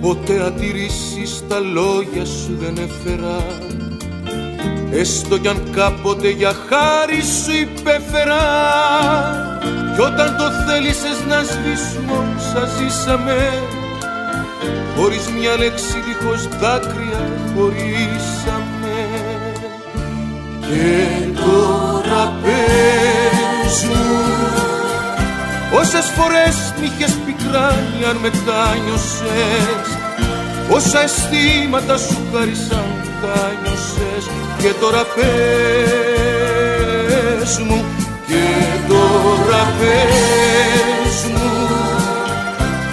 Ποτέ ατηρήσεις τα λόγια σου δεν έφερα. Έστω κι αν κάποτε για χάρη σου υπέφερα. Κι όταν το θέλησες να σβήσουμε όσα ζήσαμε. Χωρίς μια λέξη δίχως δάκρυα χωρίσαμε. Και τώρα Όσες φορές μ' είχες πικράνει αν μετάνιωσες Όσα αισθήματα σου χαρίσαν τα νιώσες Και τώρα πες μου Και τώρα πες μου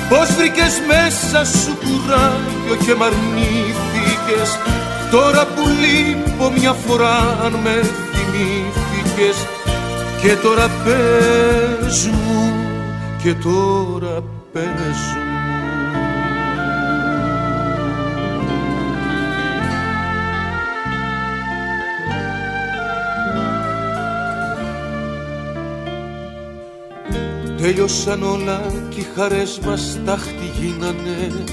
Πώς βρήκες μέσα σου κουράγιο και μ' αρνήθηκες. Τώρα που λείπω μια φορά αν με θυμήθηκες. Και τώρα πες μου και τώρα πες μου Τέλειωσαν όλα κι οι χαρές μας τάχτη γίνανε.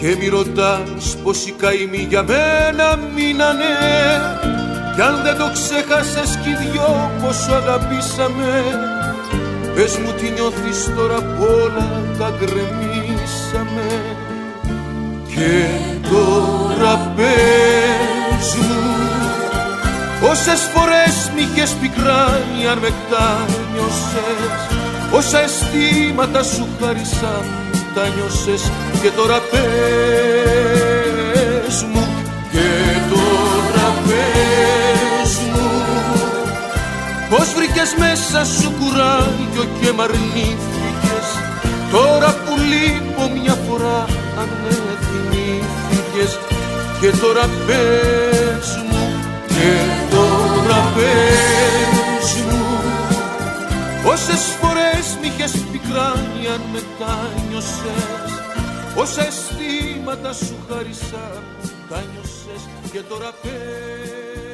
Και μη ρωτάς πως οι καημοί για μένα μείνανε. Κι αν δεν το ξέχασες κι οι δυο πόσο αγαπήσαμε Πες μου τι νιώθεις τώρα απ' όλα τα γκρεμίσαμε. Και τώρα πες μου Όσες φορές μ' είχες πικράνει αν μετάνιωσες Όσα αισθήματα σου χάρισαν τα νιώσες. Και τώρα πες μου Πώς βρήκες μέσα σου κουράγιο και μ' αρνήθηκες Τώρα που λείπω μια φορά αν με θυμήθηκες. Και τώρα πες μου Και τώρα πες μου Όσες φορές μ' είχες πικράνει αν μετάνιωσες Όσα αισθήματα σου χάρισα τα νιώσες Και τώρα πες